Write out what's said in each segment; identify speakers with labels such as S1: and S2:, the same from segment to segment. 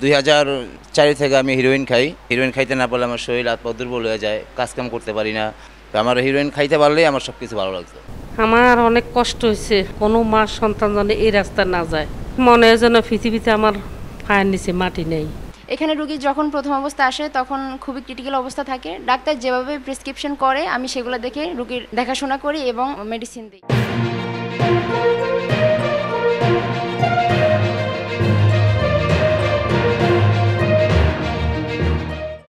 S1: দুই হাজার চারি থেকে আমি হিরোইন খাই। হিরোইন খাইতে না পারলে আমার শরীর হাত পা দুর্বল হয়ে যায় কাজকাম করতে পারি না। তো আমার হিরোইন খাইতে পারলেই আমার সব কিছু ভালো লাগতো।
S2: আমার অনেক কষ্ট হয়েছে কোনো মার সন্তান যেন এই রাস্তা না যায়। মনে হয় যেন পৃথিবীতে আমার পায়ের নিচে মাটি নেই।
S3: এখানে রুগী যখন প্রথম অবস্থা আসে তখন খুবই ক্রিটিক্যাল অবস্থা থাকে। ডাক্তার যেভাবে প্রেসক্রিপশন করে আমি সেগুলো দেখে রুগীর দেখাশোনা করি এবং মেডিসিন দিই।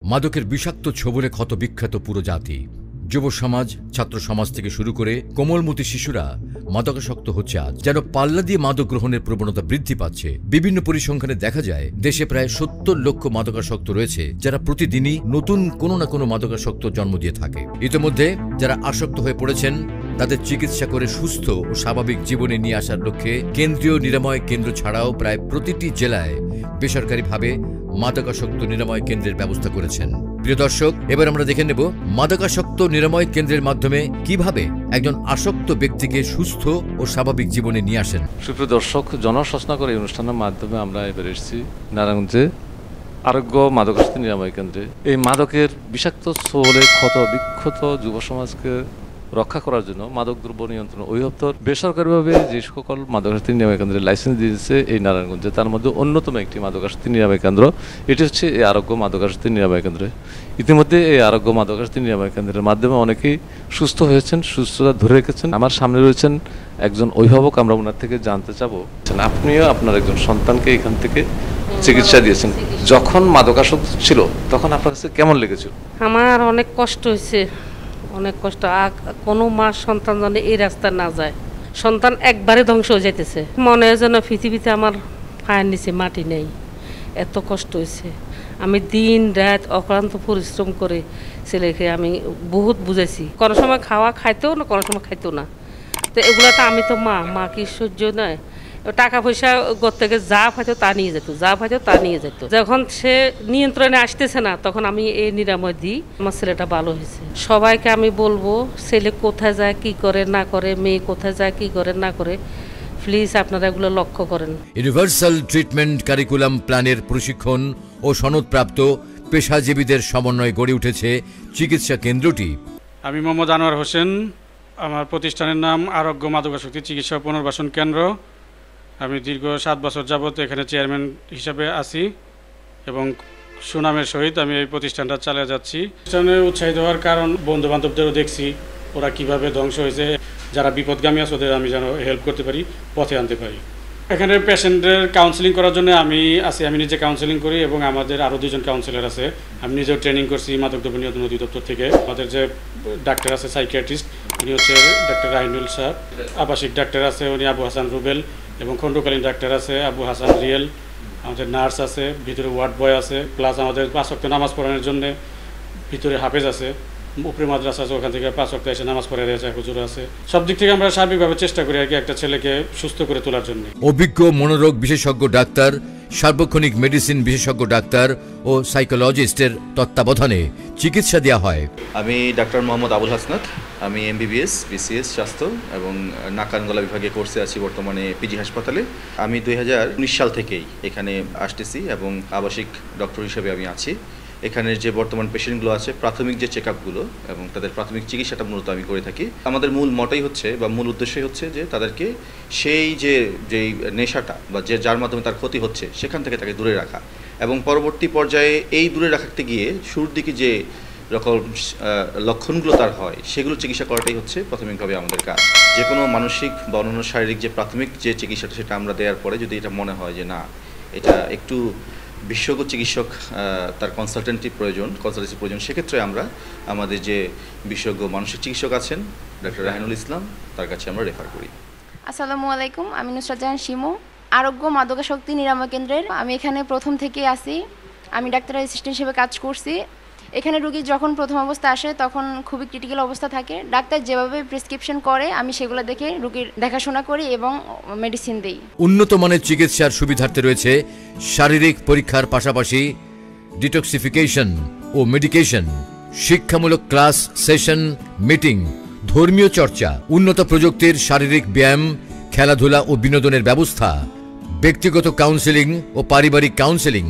S4: মাদকের বিষাক্ত ছোবলে ক্ষত বিখ্যাত পুরো জাতি। যুব সমাজ, ছাত্র সমাজ থেকে শুরু করে কোমলমতি শিশুরা মাদকাসক্ত হচ্ছে আজ। যেন পাল্লা দিয়ে মাদক গ্রহণের প্রবণতা বৃদ্ধি পাচ্ছে। বিভিন্ন পরিসংখ্যানে দেখা যায়, দেশে প্রায় সত্তর লক্ষ মাদকাসক্ত রয়েছে, যারা প্রতিদিনই নতুন কোনো না কোনো মাদকাসক্ত জন্ম দিয়ে থাকে। ইতিমধ্যে যারা আসক্ত হয়ে পড়েছেন, তাদের চিকিৎসা করে সুস্থ ও স্বাভাবিক জীবনে নিয়ে আসার লক্ষ্যে কেন্দ্রীয় নিরাময় কেন্দ্র ছাড়াও প্রায় প্রতিটি জেলায় বেসরকারিভাবে মাদকাসক্ত নিরাময় কেন্দ্রের ব্যবস্থা করেছেন। প্রিয় দর্শক, এবার আমরা দেখে নেব মাদকাসক্ত নিরাময় কেন্দ্রের মাধ্যমে কীভাবে একজন আসক্ত ব্যক্তিকে সুস্থ ও স্বাভাবিক জীবনে নিয়ে আসেন।
S5: সুপ্রিয় দর্শক জনসচেতনা করে এই অনুষ্ঠানের মাধ্যমে আমরা এবার এসেছি নারায়ণগঞ্জে আরোগ্য মাদকাসক্তি নিরাময় কেন্দ্রে। এই মাদকের বিষাক্ত সোলে ক্ষত বিক্ষত যুব সমাজকে রক্ষা করার জন্য মাদক দ্রব্য নিয়ন্ত্রণ অধিদপ্তর বেসরকারিভাবে যে সকল মাদকাসক্তি নিরাময় কেন্দ্রের লাইসেন্স দিয়েছে এই নারায়ণগঞ্জে। তার মধ্যে অন্যতম একটি মাদকাসক্তি নিরাময় কেন্দ্র এটি হচ্ছে এই আরোগ্য মাদকাসক্তি নিরাময় কেন্দ্রে ইতিমধ্যে এই আরোগ্য মাদকাসক্তি নিরাময় কেন্দ্রের মাধ্যমে অনেকেই সুস্থ হয়েছেন, সুস্থতা ধরে রেখেছেন। আমার সামনে রয়েছেন একজন অভিভাবক, আমরা ওনার থেকে জানতে চাবো। আপনিও আপনার একজন সন্তানকে এখান থেকে চিকিৎসা দিয়েছেন। যখন মাদকাসক্ত ছিল, তখন আপনার কাছে কেমন লেগেছিল?
S2: আমার অনেক কষ্ট হয়েছে। অনেক কষ্ট। কোনো মার সন্তান যেন এই রাস্তা না যায়। সন্তান একবারে ধ্বংস হয়ে যাইতেছে। মনে হয় যেন পৃথিবীতে আমার পায়ের নিচে মাটি নেই। এত কষ্ট হয়েছে। আমি দিন রাত অক্লান্ত পরিশ্রম করে ছেলেকে আমি বহুত বুঝাইছি। কোনো সময় খাওয়া খাইতেও না কোনো সময় খাইতেও না। তো এগুলো তো আমি তো মা মা কি সহ্য নয় টাকা পয়সা ঘর থেকে যা পাইতো তা নিয়ে যেত যা পাইতো তা নিয়ে যেত। যখন সে নিয়ন্ত্রণে আসতেছে না তখন আমি এই নিরাময় দিই আমার ছেলেটা ভালো হয়েছে। সবাইকে আমি বলব ছেলে কোথায় যায় কি করে না করে মেয়ে কোথায় যায় কি করে না করে প্লিজ আপনারা এগুলো লক্ষ্য করেন।
S4: ইউনিভার্সাল ট্রিটমেন্ট কারিকুলাম প্ল্যানের প্রশিক্ষণ ও সনদপ্রাপ্ত পেশাজীবীদের সমন্বয়ে গড়ে উঠেছে চিকিৎসা কেন্দ্রটি।
S6: আমি মোহাম্মদ আনোয়ার হোসেন। আমার প্রতিষ্ঠানের নাম আরোগ্য মাদকাসক্তি চিকিৎসা পুনর্বাসন কেন্দ্র। আমি দীর্ঘ সাত বছর যাবত এখানে চেয়ারম্যান হিসাবে আছি এবং সুনামের সহিত আমি এই প্রতিষ্ঠানটা চালিয়ে যাচ্ছি। প্রতিষ্ঠানে উৎসাহিত হওয়ার কারণ বন্ধু বান্ধবদেরও দেখছি ওরা কীভাবে ধ্বংস হয়েছে, যারা বিপদগামী আছে ওদের আমি যেন হেল্প করতে পারি, পথে আনতে পারি। এখানে পেশেন্টের কাউন্সিলিং করার জন্য আমি আছি, আমি নিজে কাউন্সিলিং করি এবং আমাদের আরও দুজন কাউন্সিলর আছে। আমি নিজেও ট্রেনিং করছি মাদক দ্রব্য নিয়ন্ত্রণ অধিদপ্তর থেকে। আমাদের যে ডাক্তার আছে সাইকিয়াট্রিস্ট উনি হচ্ছে ডাক্তার রাহিনুল স্যার। আবাসিক ডাক্তার আছে, উনি আবু হাসান রুবেল। এবং খণ্ডকালীন ডাক্তার আছে, আবু হাসান রিয়েল, আমাদের নার্স আছে, ভিতরে ওয়ার্ড বয় আছে, প্লাস আমাদের পাঁচ অক্ট নামাজ পড়ানোর জন্য ভিতরে হাফেজ আছে, উপরে মাদ্রাস আছে, ওখান থেকে পাঁচ অক্ট এসে নামাজ পড়ে রয়েছে, হুজুর আছে। সব দিক থেকে আমরা সার্বিকভাবে চেষ্টা করি আর কি একটা ছেলেকে সুস্থ করে তোলার জন্য।
S4: অভিজ্ঞ, মনোরোগ বিশেষজ্ঞ ডাক্তার সার্বক্ষণিক মেডিসিন বিশেষজ্ঞ ডাক্তার ও সাইকোলজিস্টের তত্ত্বাবধানে চিকিৎসা দেওয়া হয়।
S7: আমি ডাক্তার মোহাম্মদ আবুল হাসনাত। আমি এমবিবিএস, বিসিএস, স্বাস্থ্য এবং নাকানগলা বিভাগে কোর্সে আছি বর্তমানে পিজি হাসপাতালে। আমি দুই হাজার উনিশ সাল থেকেই এখানে আসতেছি এবং আবাসিক ডক্টর হিসেবে আমি আছি। এখানের যে বর্তমান পেশেন্টগুলো আছে, প্রাথমিক যে চেক আপগুলো এবং তাদের প্রাথমিক চিকিৎসাটা মূলত আমি করে থাকি। আমাদের মূল মটাই হচ্ছে বা মূল উদ্দেশ্যই হচ্ছে যে তাদেরকে সেই যে, যেই নেশাটা বা যে যার মাধ্যমে তার ক্ষতি হচ্ছে, সেখান থেকে তাকে দূরে রাখা এবং পরবর্তী পর্যায়ে এই দূরে রাখতে গিয়ে শুরুর দিকে যে রকম লক্ষণগুলো তার হয়, সেগুলো চিকিৎসা করাটাই হচ্ছে প্রাথমিকভাবে আমাদের কাজ। যে কোনো মানসিক বা অন্যান্য শারীরিক যে প্রাথমিক যে চিকিৎসাটা সেটা আমরা দেওয়ার পরে যদি এটা মনে হয় যে না, এটা একটু বিশেষজ্ঞ চিকিৎসক তার কনসালটেন্টি প্রয়োজন কনসালটেন্সি প্রয়োজন, সেক্ষেত্রে আমরা আমাদের যে বিশেষজ্ঞ মানসিক চিকিৎসক আছেন ডক্টর রাহিনুল ইসলাম, তার কাছে আমরা রেফার করি।
S3: আসসালামু আলাইকুম, আমি নুসরাত জাহান শিমু, আরোগ্য মাদকাশক্তি নিরাময় কেন্দ্রের, আমি এখানে প্রথম থেকে আসি আমি ডাক্তার অ্যাসিস্ট্যান্ট হিসেবে কাজ করছি। এখানে রুগী যখন প্রথম অবস্থা আসে, তখন খুবই ক্রিটিক্যাল অবস্থা থাকে। ডাক্তার যেভাবে প্রেসক্রিপশন করে, আমি সেগুলো দেখে রুগীর দেখাশোনা করি এবং মেডিসিন দিই।
S4: উন্নত মানের চিকিৎসার সুবিধার্থে রয়েছে শারীরিক পরীক্ষার পাশাপাশি ডিটক্সিফিকেশন ও মেডিকেশন শিক্ষামূলক ক্লাস সেশন মিটিং ধর্মীয় চর্চা, উন্নত প্রযুক্তির শারীরিক ব্যায়াম, খেলাধুলা ও বিনোদনের ব্যবস্থা, ব্যক্তিগত কাউন্সেলিং ও পারিবারিক কাউন্সেলিং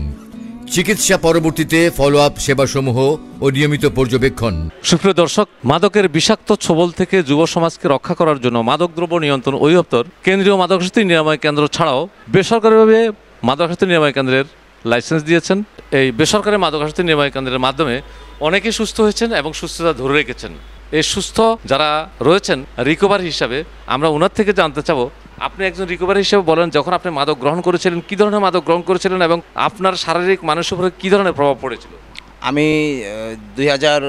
S4: চিকিৎসা পরবর্তীতে ফলো আপ সেবাসমূহ ও নিয়মিত পর্যবেক্ষণ।
S5: সুপ্রিয় দর্শক, মাদকের বিষাক্ত ছোবল থেকে যুব সমাজকে রক্ষা করার জন্য মাদকদ্রব্য নিয়ন্ত্রণ অধিদপ্তর, কেন্দ্রীয় মাদকাসক্তি নিরাময় কেন্দ্র ছাড়াও বেসরকারিভাবে মাদকাসক্তি নিরাময় কেন্দ্রের লাইসেন্স দিয়েছেন। এই বেসরকারি মাদকাসক্তি নিরাময় কেন্দ্রের মাধ্যমে অনেকেই সুস্থ হয়েছেন এবং সুস্থতা ধরে রেখেছেন। এই সুস্থ যারা রয়েছেন রিকভারি হিসাবে আমরা ওনার থেকে জানতে চাবো আপনি একজন রিকভারি হিসেবে বলেন, যখন আপনি মাদক গ্রহণ করেছিলেন, কী ধরনের মাদক গ্রহণ করেছিলেন এবং আপনার শারীরিক মানুষের উপরে কী ধরনের প্রভাব পড়েছিল?
S1: আমি দুই হাজার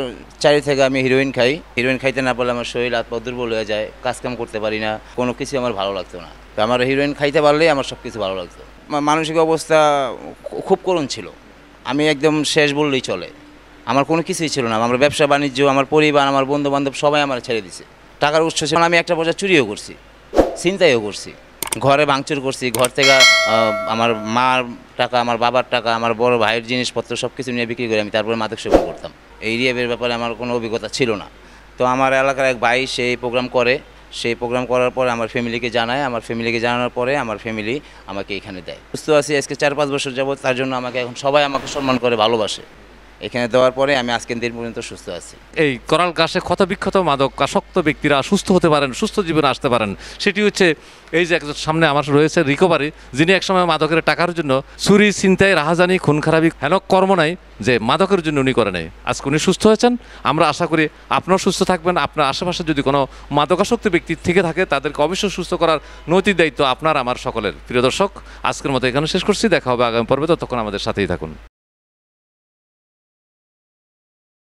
S1: চারি থেকে আমি হিরোইন খাই। হিরোইন খাইতে না পারলে আমার শরীর হাত দুর্বল হয়ে যায়, কাজকাম করতে পারি না, কোনো কিছু আমার ভালো লাগতো না। তো আমার হিরোইন খাইতে পারলেই আমার সব কিছু ভালো লাগতো। মানসিক অবস্থা খুব করুণ ছিল। আমি একদম শেষ বললেই চলে। আমার কোনো কিছুই ছিল না। আমার ব্যবসা, বাণিজ্য, আমার পরিবার, আমার বন্ধু বান্ধব সবাই আমার ছেড়ে দিছে। টাকার উৎস ছিল আমি একটা পর্যায়ে চুরিও করছি। চিন্তাইও করছি। ঘরে ভাঙচুর করছি, ঘর থেকে আমার মার টাকা, আমার বাবার টাকা, আমার বড় ভাইয়ের জিনিসপত্র সব কিছু নিয়ে বিক্রি করে আমি তারপরে মাদক সেবন করতাম। এই রিয়াবের ব্যাপারে আমার কোনো অভিজ্ঞতা ছিল না। তো আমার এলাকার এক ভাই সেই প্রোগ্রাম করে। সেই প্রোগ্রাম করার পরে আমার ফ্যামিলিকে জানায়। আমার ফ্যামিলিকে জানানোর পরে আমার ফ্যামিলি আমাকে এখানে দেয়। বুঝতে আছি আজকে চার পাঁচ বছর যাবত তার জন্য আমাকে এখন সবাই আমাকে সম্মান করে, ভালোবাসে। এখানে দেওয়ার পরে আমি আজকের দিন পর্যন্ত সুস্থ আছি।
S5: এই করাল গাছে ক্ষত বিক্ষত মাদক আসক্ত ব্যক্তিরা সুস্থ হতে পারেন, সুস্থ জীবনে আসতে পারেন। সেটি হচ্ছে এই যে একজন সামনে আমার রয়েছে রিকভারি, যিনি একসময় মাদকের টাকার জন্য চুরি চিন্তায় রাহাজানি, খুন খারাপি হেনক কর্ম নাই যে মাদকের জন্য উনি করে নেই। আজকে উনি সুস্থ হয়েছেন। আমরা আশা করি আপনার সুস্থ থাকবেন। আপনার আশেপাশে যদি কোনো মাদকাসক্ত ব্যক্তি থেকে থাকে, তাদেরকে অবশ্যই সুস্থ করার নৈতিক দায়িত্ব আপনার, আমার সকলের। প্রিয় দর্শক, আজকের মতো এখানে শেষ করছি। দেখা হবে আগামী পর্বে। ততক্ষণ আমাদের সাথেই থাকুন।